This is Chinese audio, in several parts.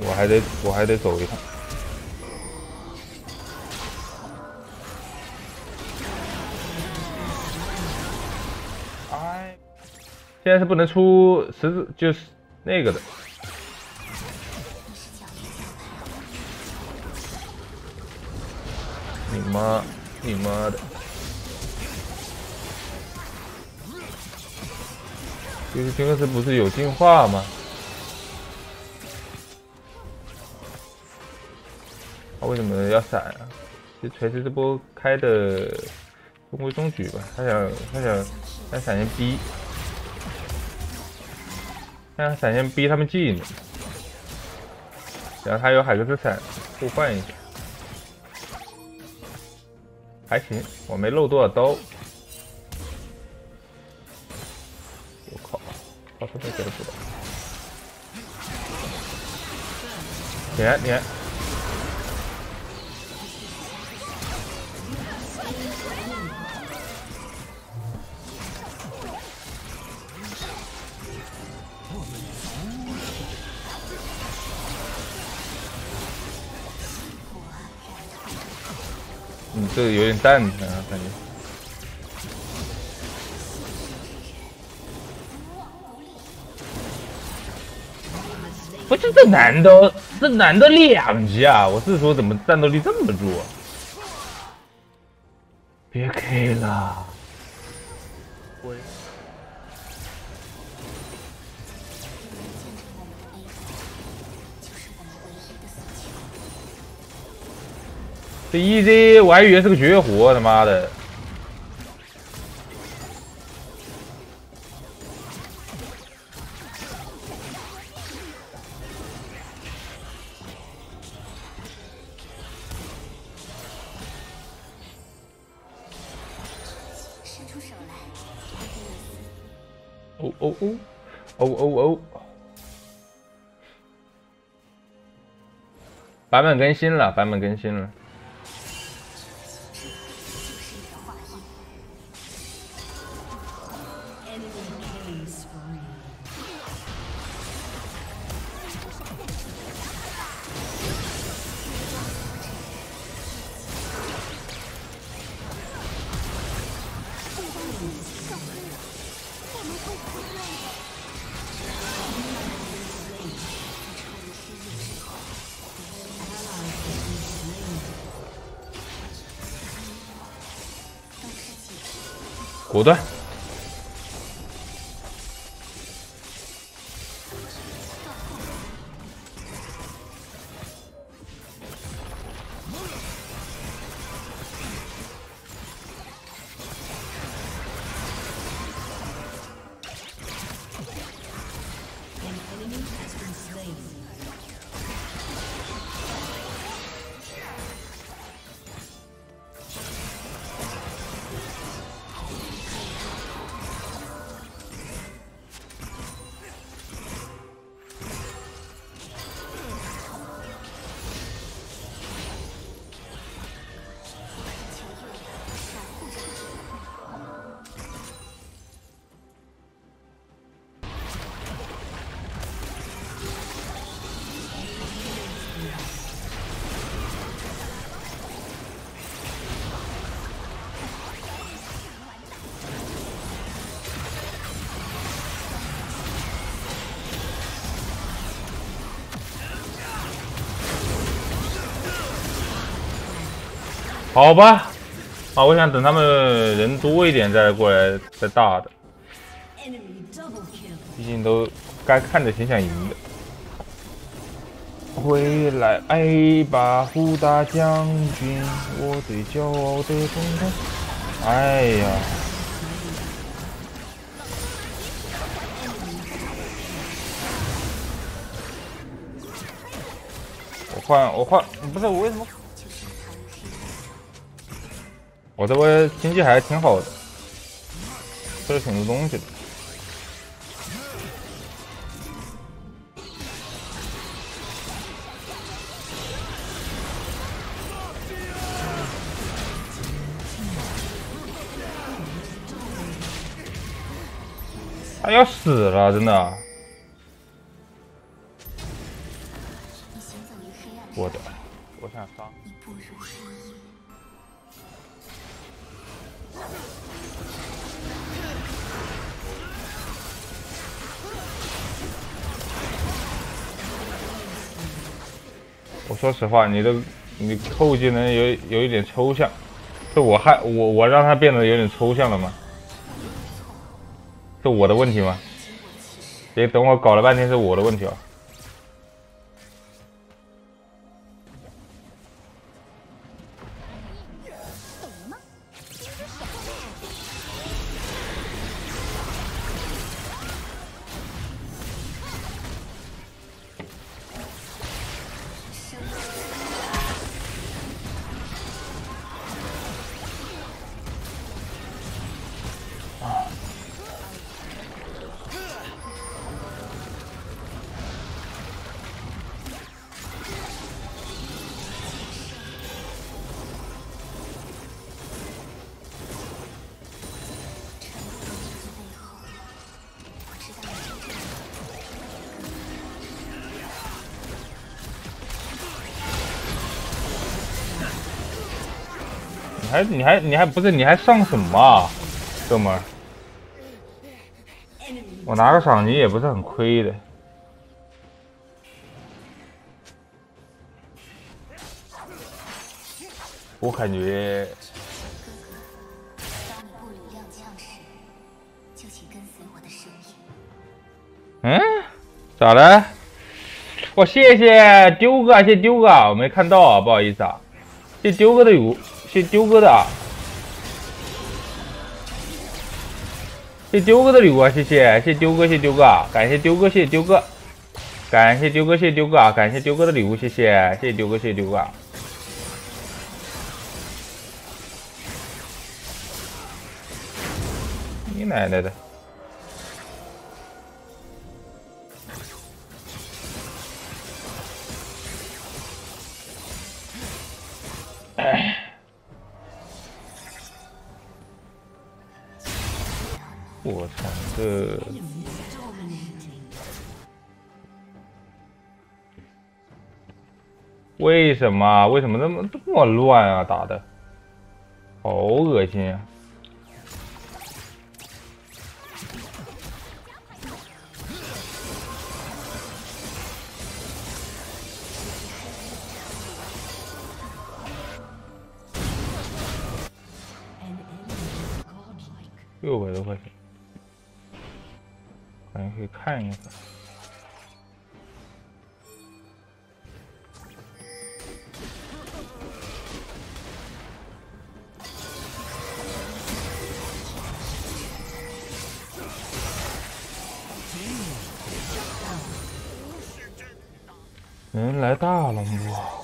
我还得我还得走一趟。哎，现在是不能出十字，就是那个的。你妈，你妈的！这个金克斯不是有进化吗？为什么要闪啊？其实锤子这波开的中规中矩吧。他想，他想，他闪现逼，他想闪现逼他们技能，然后他有海克斯闪，互换一下，还行，我没漏多少刀。我靠，他这边给的不到。点你。这个有点淡啊，感觉。不是这男的，这男的两级啊！我是说，怎么战斗力这么弱？别 K 了。这 EZ 我还以为是个绝活，他妈的！哦哦哦，哦哦哦！版本更新了，版本更新了。果好吧，啊，我想等他们人多一点再过来再大的，毕竟都该看着挺想赢的。回来，哎吧，胡大将军，我最骄傲的忠臣。哎呀，我换，我换，不是我为什么？我这波经济还挺好的，吃了挺多东西的。他要死了，真的。我的，我说实话，你的你后技能有有一点抽象，是我害我我让他变得有点抽象了吗？是我的问题吗？别等我搞了半天是我的问题啊！还你还你还不是你还上什么，哥们儿？我拿个赏金也不是很亏的。我感觉。嗯？咋了？我谢谢丢哥，谢谢丢哥，我没看到啊，不好意思啊，谢丢哥的礼物。谢丢哥的，谢丢哥的礼物啊！谢谢，谢丢哥，谢丢哥，感谢丢哥，谢谢丢哥，感谢丢哥，谢谢丢哥啊！感谢丢哥的礼物，谢谢，谢谢丢哥，谢谢丢哥。你奶奶的！为什么？为什么这么这么乱啊？打的，好恶心啊！六百多块钱。可以看一下。人来大了不？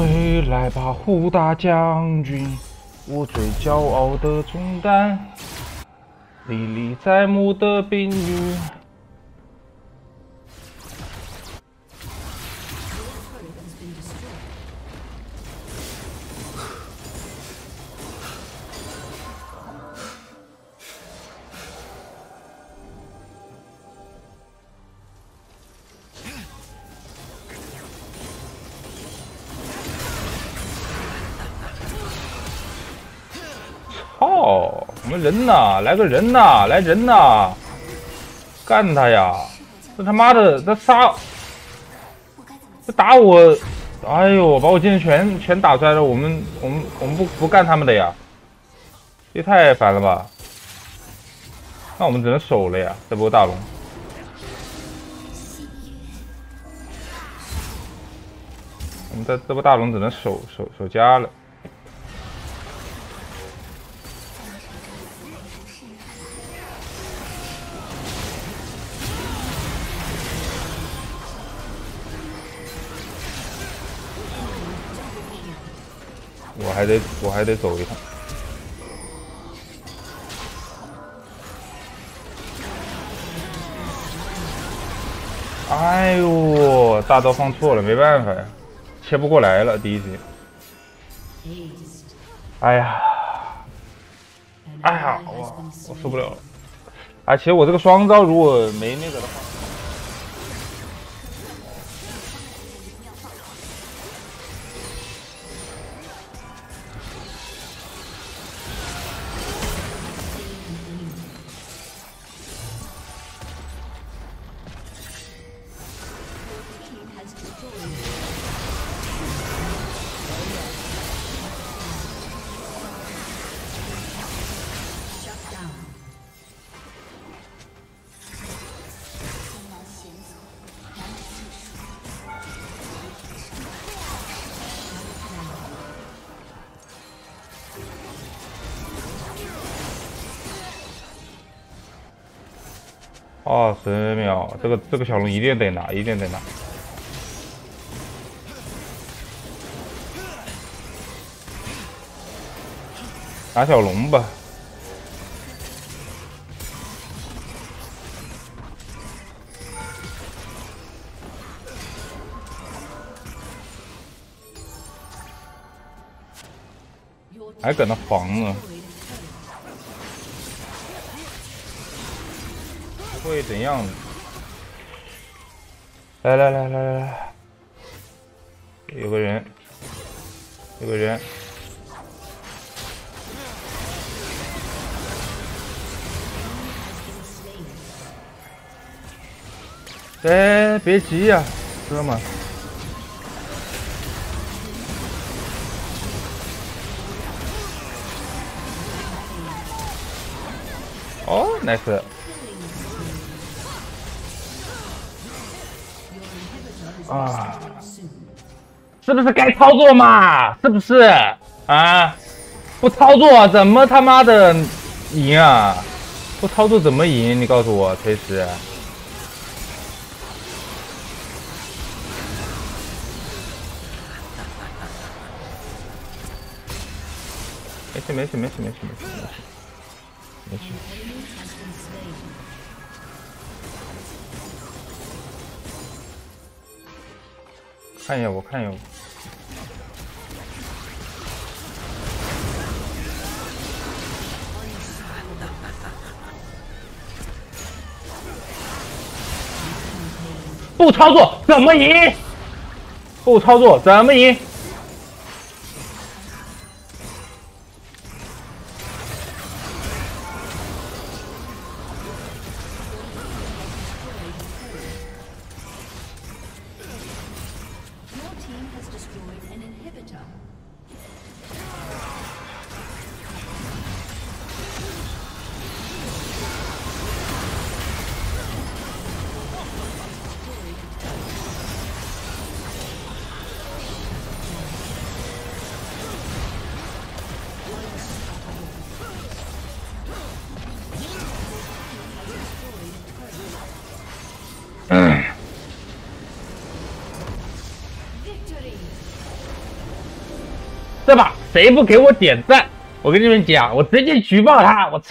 回来吧，胡大将军，我最骄傲的中单，历历在目的兵女。哦，我们人呐？来个人呐！来人呐！干他呀！这他妈的，这杀，这打我！哎呦，把我技能全全打出来了！我们我们我们不不干他们的呀！这太烦了吧！那我们只能守了呀！这波大龙，我们这这波大龙只能守守守家了。还得我还得走一趟。哎呦，大招放错了，没办法呀，切不过来了，第一局。哎呀，哎呀，我我受不了了。哎，其实我这个双招如果没那个的话。二十秒，这个这个小龙一定得拿，一定得拿。拿小龙吧。还搁那防呢。会怎样？来来来来来来，有个人，有个人。哎，别急呀，哥们。哦，nice。啊，是不是该操作嘛？是不是啊？不操作怎么他妈的赢啊？不操作怎么赢？你告诉我，锤石。没事没事没事没事没事没事没事。看一下，我看一下。不操作怎么赢？不操作怎么赢？谁不给我点赞？我跟你们讲，我直接举报他！我操！